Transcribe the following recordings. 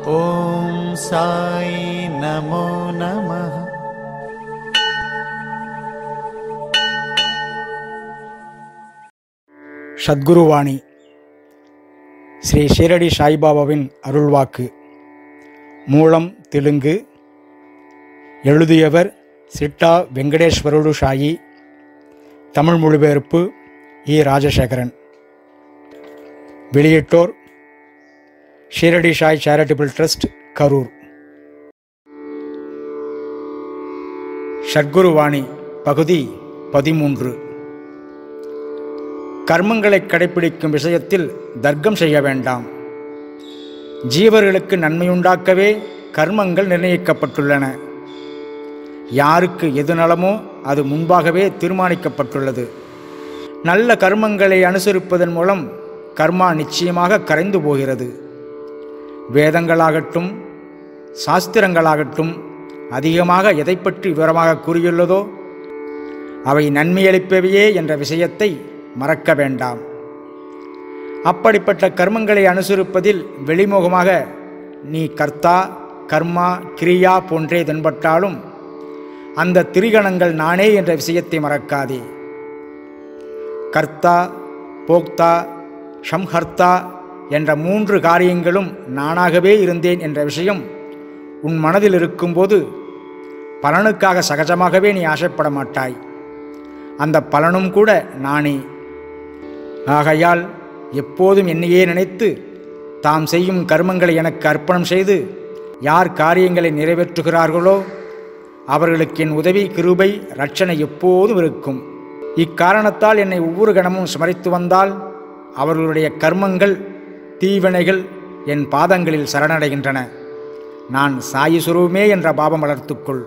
ॐ साई नमो नमः சத்குருவாணி ஸ்ரீ ஷீரடி சாய்பாபாவின் அருள்வாக்கு மூலம் தெலுங்கு எழுதியவர் சிட்டா வெங்கடேஸ்வரடு சாயி தமிழ் மொழிபெயர்ப்பு இ ராஜசேகரன் வெளியிட்டோர் ஷீரடி சாய் சேரிட்டபிள் ட்ரஸ்ட் கரூர். சத்குருவாணி பகுதி பதிமூன்று. கர்மங்களை கடைப்பிடிக்கும் விஷயத்தில் தர்க்கம் செய்ய வேண்டாம். ஜீவர்களுக்கு நன்மையுண்டாக்கவே கர்மங்கள் நிர்ணயிக்கப்பட்டுள்ளன. யாருக்கு எது நலமோ அது முன்பாகவே தீர்மானிக்கப்பட்டுள்ளது. நல்ல கர்மங்களை அனுசரிப்பதன் மூலம் கர்மா நிச்சயமாக கரைந்து போகிறது. வேதங்களாகட்டும் சாஸ்திரங்களாகட்டும் அதிகமாக எதை பற்றி விவரமாக கூறியுள்ளதோ அவை நன்மையளிப்பவையே என்ற விஷயத்தை மறக்க வேண்டாம். அப்படிப்பட்ட கர்மங்களை அனுசரிப்பதில் வெளிமுகமாக நீ கர்த்தா கர்மா கிரியா போன்றே தென்பட்டாலும் அந்த திரிகணங்கள் நானே என்ற விஷயத்தை மறக்காதே. கர்த்தா போக்தா ஷம்ஹர்த்தா என்ற மூன்று காரியங்களும் நானாகவே இருந்தேன் என்ற விஷயம் உன் மனதில் இருக்கும்போது பலனுக்காக சகஜமாகவே நீ ஆசைப்பட மாட்டாய். அந்த பலனும் கூட நானே. ஆகையால் எப்போதும் என்னையே நினைத்து தாம் செய்யும் கர்மங்களை எனக்கு அர்ப்பணம் செய்து யார் காரியங்களை நிறைவேற்றுகிறார்களோ அவர்களுக்கு என் உதவி கிருபை ரட்சணை எப்போதும் இருக்கும். இக்காரணத்தால் என்னை ஒவ்வொரு கணமும் ஸ்மரித்து வந்தால் அவர்களுடைய கர்மங்கள் தீவினைகள் என் பாதங்களில் சரணடைகின்றன. நான் சாயி சுரூபமே என்ற பாவம் வளர்த்துக்கொள்.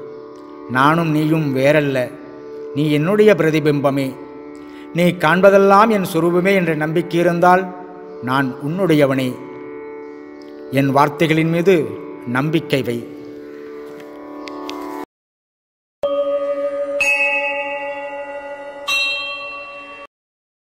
நானும் நீயும் வேறல்ல. நீ என்னுடைய பிரதிபிம்பமே. நீ காண்பதெல்லாம் என் சுரூபமே என்ற நம்பிக்கை இருந்தால் நான் உன்னுடையவனே. என் வார்த்தைகளின் மீது நம்பிக்கை வை.